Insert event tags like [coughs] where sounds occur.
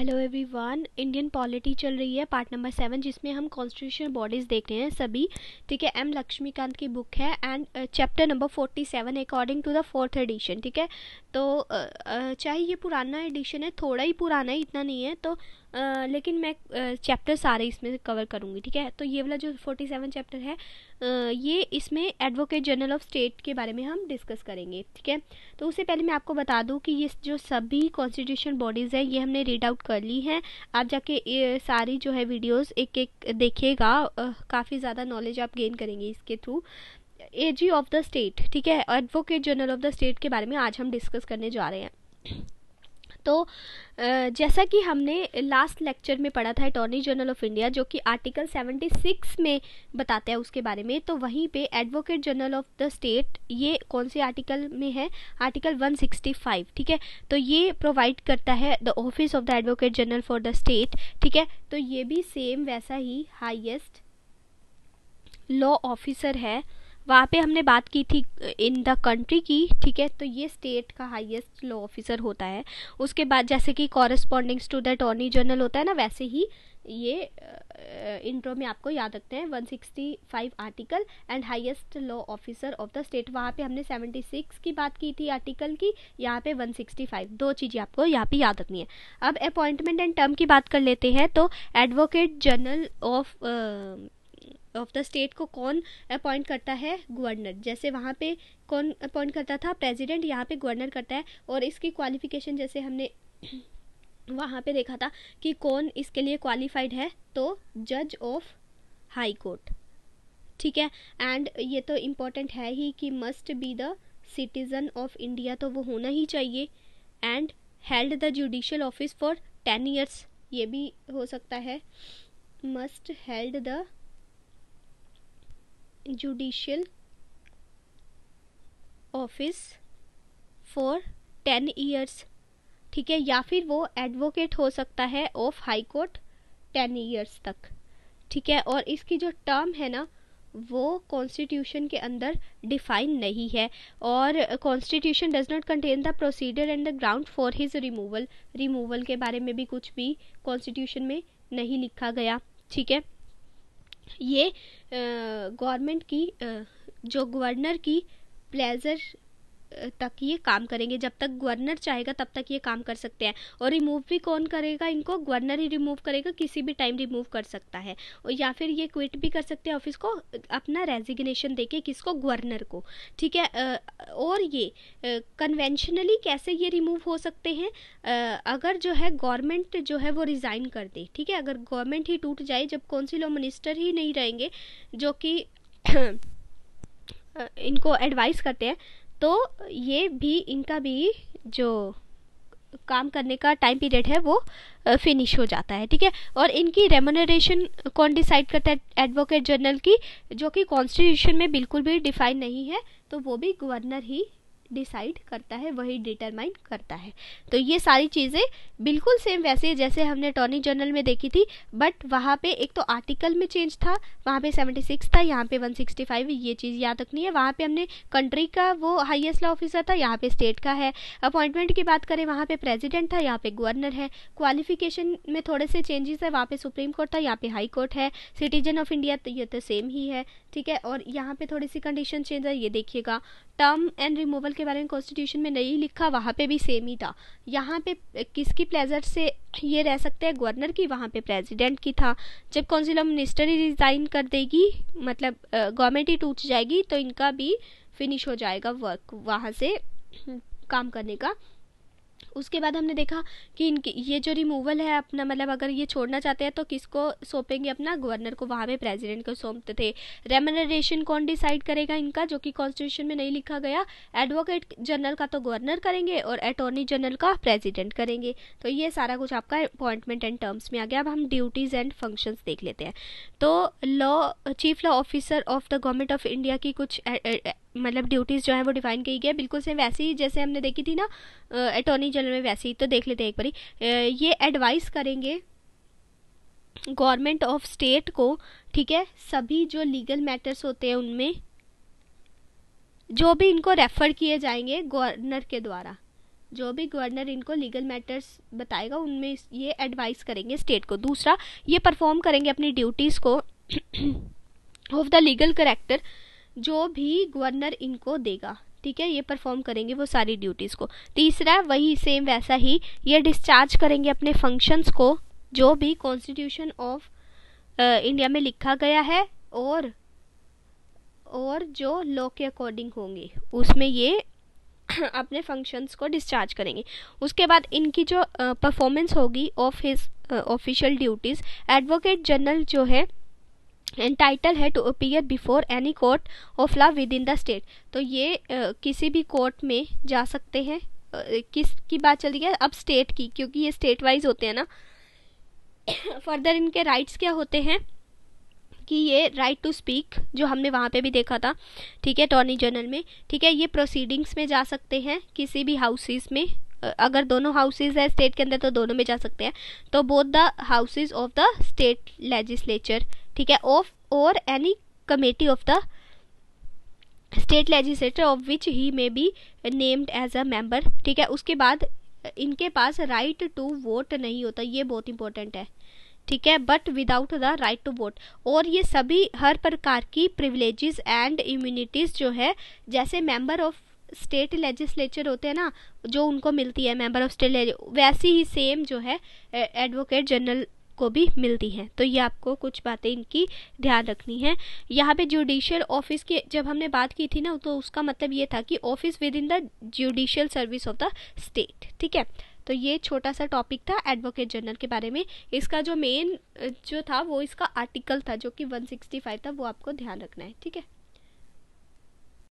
Hello everyone Indian polity चल रही है पार्ट नंबर सेवन जिसमें हम कॉन्स्टिट्यूशनल बॉडीज़ देख रहे हैं सभी। ठीक है एम लक्ष्मीकांत की बुक है and chapter number forty seven according to the fourth edition ठीक है? तो uh, uh, चाहे ये पुराना एडिशन है थोड़ा ही पुराना है इतना नहीं है तो Uh, लेकिन मैं चैप्टर सारे इसमें कवर करूँगी ठीक है? तो ये वाला जो फोर्टी सेवन चैप्टर है uh, ये इसमें एडवोकेट जनरल ऑफ़ स्टेट के बारे में हम डिस्कस करेंगे ठीक है? तो उससे पहले मैं आपको बता दूँ कि ये जो सभी कॉन्स्टिट्यूशन बॉडीज़ हैं ये हमने रीड आउट कर ली हैं। आप जाके ये सारी जो है वीडियोस एक एक देखिएगा काफ़ी ज़्यादा नॉलेज आप गेन करेंगे इसके through AG of the state ठीक है? Advocate general of the state के बारे में आज हम डिस्कस करने जा रहे हैं। तो जैसा कि हमने लास्ट लेक्चर में पढ़ा था अटॉर्नी जनरल ऑफ़ इंडिया जो कि आर्टिकल 76 में बताते हैं उसके बारे में तो वहीं पे advocate general of the state ये कौन से आर्टिकल में है? आर्टिकल 165 ठीक है? तो ये प्रोवाइड करता है the office of the advocate general for the state ठीक है? तो ये भी सेम वैसा ही हाइएस्ट लॉ ऑफिसर है वहाँ पे हमने बात की थी, इन द कंट्री की, ठीक है? तो ये स्टेट का हाईएस्ट लॉ ऑफिसर होता है। उसके बाद जैसे कि correspondings to the attorney general होता है ना, वैसे ही ये इंट्रो में आपको याद रखते हैं 165 article and highest law officer of the state वहाँ पे हमने 76 की बात की थी आर्टिकल की, यहाँ पे 165 दो चीज़ें आपको यहाँ पे याद रखनी है। अब अपॉइंटमेंट एंड टर्म की बात कर लेते हैं तो advocate general of of the state को कौन अपॉइंट करता है? गवर्नर जैसे वहाँ पे कौन अपॉइंट करता था? प्रेसिडेंट यहाँ पे गवर्नर करता है और इसकी क्वालिफिकेशन जैसे हमने वहाँ पे देखा था कि कौन इसके लिए क्वालिफाइड है तो जज ऑफ़ हाई कोर्ट ठीक है? एंड ये तो इम्पोर्टेंट है ही कि must be the citizen of India तो वो होना ही चाहिए. And held the judicial office for ten years ये भी हो सकता है. Must held the judicial office for ten years ठीक है? या फिर वो एडवोकेट हो सकता है of high court ten years तक। ठीक है? और इसकी जो टर्म है ना, वो कॉन्स्टिट्यूशन के अंदर डिफाइन नहीं है। और constitution does not contain the procedure and the ground for his removal removal के बारे में भी कुछ भी कॉन्स्टिट्यूशन में नहीं लिखा गया। ठीक है? ये गवर्नमेंट की जो गवर्नर की प्लेजर तक ये काम करेंगे। जब तक गवर्नर चाहेगा, तब तक ये काम कर सकते हैं। और रिमूव भी कौन करेगा? इनको गवर्नर ही रिमूव करेगा, किसी भी टाइम रिमूव कर सकता है। और या फिर ये क्विट भी कर सकते हैं ऑफ़िस को, अपना रेजिग्नेशन देके किसको? गवर्नर को। ठीक है? और ये कन्वेंशनली कैसे ये रिमूव हो सकते हैं? अगर जो है गवर्नमेंट जो है वो रिज़ाइन कर दे। ठीक है? अगर गवर्नमेंट ही टूट जाए, जब कौंसिल ऑफ़ मिनिस्टर ही नहीं रहेंगे, जो कि [clears throat] इनको एडवाइस करते हैं तो ये भी, इनका भी जो काम करने का टाइम पीरियड है, वो फिनिश हो जाता है, ठीक है? और इनकी रेमोनरेशन कौन डिसाइड करता है? एडवोकेट जनरल की, जो कि कॉन्स्टिट्यूशन में बिल्कुल भी डिफाइन नहीं है तो वो भी गवर्नर ही डिसाइड करता है, वही डिटरमाइन करता है। तो ये सारी चीज़ें बिल्कुल सेम वैसे जैसे हमने अटॉर्नी जनरल में देखी थी बट वहाँ पे एक तो आर्टिकल में चेंज था, वहाँ पे 76 था, यहाँ पे 165 ये चीज़ याद रखनी है। वहाँ पे हमने कंट्री का वो हाईएस्ट लॉ ऑफिसर था, यहाँ पे स्टेट का है। अपॉइंटमेंट की बात करें, वहाँ पे प्रेजिडेंट था, यहाँ पे गवर्नर है। क्वालिफिकेशन में थोड़े से चेंजेस है, वहाँ पे सुप्रीम कोर्ट था, यहाँ पे हाई कोर्ट है। सिटीजन ऑफ़ इंडिया तो ये तो सेम ही है। ठीक है? और यहाँ पे थोड़ी सी कंडीशन चेंज है, ये देखिएगा। टर्म एंड रिमूवल के बारे में कॉन्स्टिट्यूशन में नहीं लिखा, वहाँ पे भी सेम ही था। यहाँ पे किसकी प्लेजर से ये रह सकते हैं? गवर्नर की, वहाँ पे प्रेसिडेंट की था। जब काउंसिल ऑफ़ मिनिस्टर ही रिज़ाइन कर देगी मतलब गवर्नमेंट ही टूट जाएगी तो इनका भी फिनिश हो जाएगा वर्क वहाँ से, काम करने का। उसके बाद हमने देखा कि इनकी, ये जो रिमूवल है अपना मतलब अगर ये छोड़ना चाहते हैं तो किसको सौंपेंगे अपना? गवर्नर को, वहाँ पे प्रेसिडेंट को सौंपते थे। रेमनरेशन कौन डिसाइड करेगा इनका, जो कि कॉन्स्टिट्यूशन में नहीं लिखा गया? एडवोकेट जनरल का तो गवर्नर करेंगे और अटॉर्नी जनरल का प्रेजिडेंट करेंगे। तो ये सारा कुछ आपका अपॉइंटमेंट एंड टर्म्स में आ गया। अब हम ड्यूटीज़ एंड फ़ंक्शंस देख लेते हैं। तो law chief law officer of the government of India की कुछ मतलब ड्यूटीज़ जो है वो डिफाइन की गई है। बिल्कुल से वैसे ही जैसे हमने देखी थी ना अटॉर्नी जनरल में वैसे ही तो देख लेते हैं एक बारी। ये एडवाइस करेंगे गवर्नमेंट ऑफ़ स्टेट को, ठीक है? सभी जो लीगल मैटर्स होते हैं उनमें, जो भी इनको रेफर किए जाएँगे गवर्नर के द्वारा, जो भी गवर्नर इनको लीगल मैटर्स बताएगा, उनमें ये एडवाइस करेंगे स्टेट को। दूसरा, ये परफॉर्म करेंगे अपनी ड्यूटीज़ को ऑफ़ द लीगल करेक्टर जो भी गवर्नर इनको देगा, ठीक है, ये परफॉर्म करेंगे वो सारी ड्यूटीज़ को। तीसरा, वही सेम वैसा ही, ये डिस्चार्ज करेंगे अपने फ़ंक्शंस को, जो भी कॉन्स्टिट्यूशन ऑफ़ इंडिया में लिखा गया है, और और जो लॉ के अकॉर्डिंग होंगे, उसमें ये [clears throat] अपने फ़ंक्शंस को डिस्चार्ज करेंगे। उसके बाद इनकी जो परफॉर्मेंस होगी of his official duties advocate general जो है एंटाइटल है to appear before any court of law within the state तो ये किसी भी कोर्ट में जा सकते हैं। किस, की बात चल रही है? अब स्टेट की, क्योंकि ये स्टेट वाइज होते हैं ना। [coughs] फर्दर इनके राइट्स क्या होते हैं? कि ये राइट टू स्पीक जो हमने वहाँ पे भी देखा था, ठीक है अटॉर्नी जनरल में, ठीक है, ये प्रोसीडिंग्स में जा सकते हैं, किसी भी हाउसेस में। अगर दोनों हाउसेज है स्टेट के अंदर तो दोनों में जा सकते हैं। तो both the houses of the state legislature ठीक है ऑफ़ और any committee of the state legislator of which he may be named as a member ठीक है, उसके बाद इनके पास राइट टू वोट नहीं होता, ये बहुत इंपॉर्टेंट है, ठीक है but without the right to vote और ये सभी हर प्रकार की प्रिविलेजेस एंड इम्यूनिटीज़ जो है, जैसे मेंबर ऑफ़ स्टेट लेजिस्लेचर होते हैं ना, जो उनको मिलती है मेंबर ऑफ़ स्टेट वैसी ही सेम जो है एडवोकेट जनरल को भी मिलती हैं। तो ये आपको कुछ बातें इनकी ध्यान रखनी है। यहाँ पे जुडिशियल ऑफ़िस की जब हमने बात की थी ना तो उसका मतलब ये था कि office within the judicial service of the state ठीक है? तो ये छोटा सा टॉपिक था एडवोकेट जनरल के बारे में। इसका जो मेन जो था, वो इसका आर्टिकल था जो कि 165 था, वो आपको ध्यान रखना है, ठीक है?